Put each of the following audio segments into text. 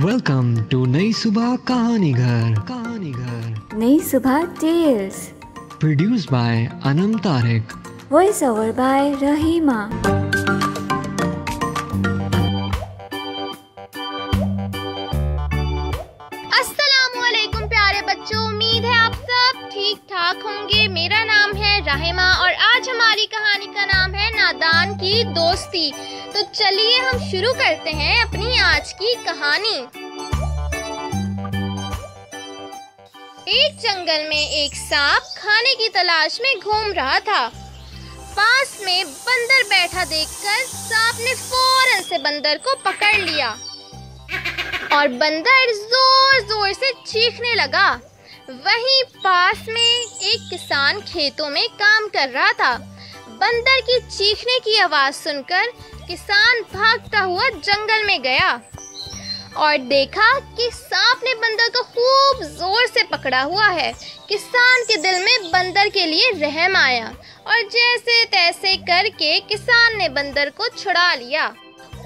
Welcome to नई सुबह कहानी घर कहानी घर नई सुबह tales produce by Anam Tariq voice over by Rahima अस्सलामुअलैकुम प्यारे बच्चों। उम्मीद है आप सब ठीक ठाक होंगे। मेरा नाम है राहिमा और आज हमारी कहानी की दोस्ती। तो चलिए हम शुरू करते हैं अपनी आज की कहानी। एक जंगल में एक सांप खाने की तलाश में घूम रहा था। पास में बंदर बैठा देखकर सांप ने फ़ौरन से बंदर को पकड़ लिया। और बंदर ज़ोर ज़ोर से चीखने लगा। वहीं पास में एक किसान खेतों में काम कर रहा था। बंदर की चीखने की आवाज़ सुनकर किसान भागता हुआ जंगल में गया और देखा कि सांप ने बंदर को खूब ज़ोर से पकड़ा हुआ है। किसान के दिल में बंदर के लिए रहम आया और जैसे तैसे करके किसान ने बंदर को छुड़ा लिया।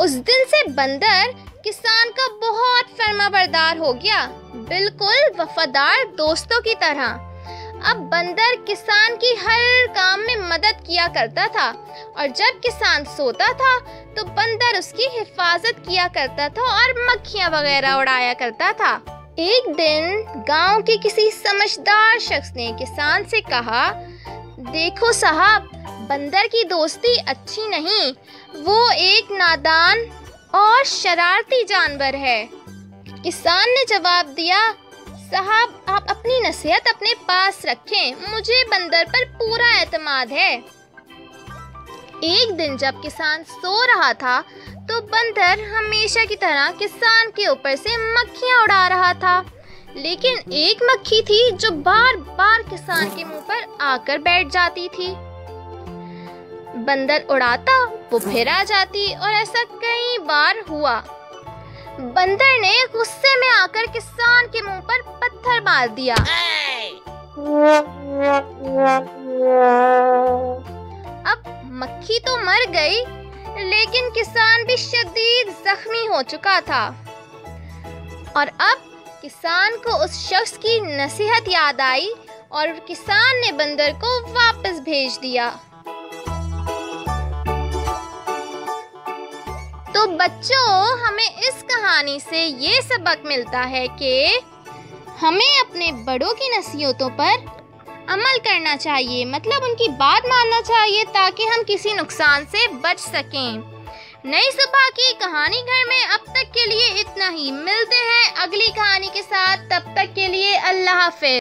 उस दिन से बंदर किसान का बहुत फर्मा बरदार हो गया, बिल्कुल वफादार दोस्तों की तरह। अब बंदर किसान की हर काम में मदद किया करता था और जब किसान सोता था तो बंदर उसकी हिफाजत किया करता था और मक्खियाँ वगैरह उड़ाया करता था। एक दिन गाँव के किसी समझदार शख्स ने किसान से कहा, देखो साहब, बंदर की दोस्ती अच्छी नहीं, वो एक नादान और शरारती जानवर है। किसान ने जवाब दिया साहब, आप अपनी नसीहत अपने पास रखें। मुझे बंदर पर पूरा एतमाद है। एक दिन जब किसान सो रहा था तो बंदर हमेशा की तरह किसान के ऊपर से मक्खियाँ उड़ा रहा था। लेकिन एक मक्खी थी जो बार बार किसान के मुँह पर आकर बैठ जाती थी। बंदर उड़ाता, वो फिर आ जाती और ऐसा कई बार हुआ। बंदर ने गुस्से में आकर किसान के मुँह पर पत्थर मार दिया। अब मक्खी तो मर गई, लेकिन किसान भी शदीद जख्मी हो चुका था। और अब किसान को उस शख्स की नसीहत याद आई और किसान ने बंदर को वापस भेज दिया। तो बच्चों, हमें इस कहानी से ये सबक मिलता है कि हमें अपने बड़ों की नसीहतों पर अमल करना चाहिए मतलब उनकी बात मानना चाहिए ताकि हम किसी नुकसान से बच सकें। नई सुबह की कहानी घर में अब तक के लिए इतना ही। मिलते हैं अगली कहानी के साथ। तब तक के लिए अल्लाह हाफिज।